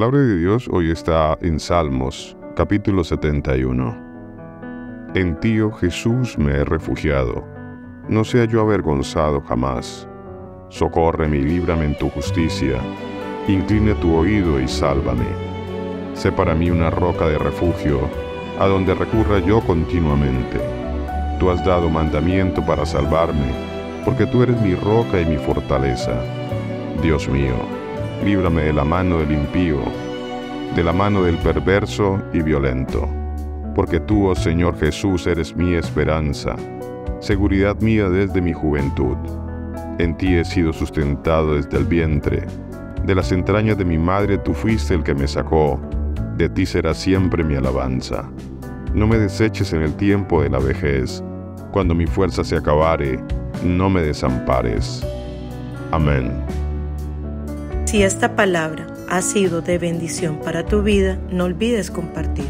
palabra de Dios hoy está en Salmos, capítulo 71. En ti, oh Jesús, me he refugiado. No sea yo avergonzado jamás. Socórreme y líbrame en tu justicia. Incline tu oído y sálvame. Sé para mí una roca de refugio, a donde recurra yo continuamente. Tú has dado mandamiento para salvarme, porque tú eres mi roca y mi fortaleza. Dios mío, líbrame de la mano del impío, de la mano del perverso y violento. Porque tú, oh Señor Jesús, eres mi esperanza, seguridad mía desde mi juventud. En ti he sido sustentado desde el vientre. De las entrañas de mi madre tú fuiste el que me sacó. De ti será siempre mi alabanza. No me deseches en el tiempo de la vejez. Cuando mi fuerza se acabare, no me desampares. Amén. Si esta palabra ha sido de bendición para tu vida, no olvides compartir.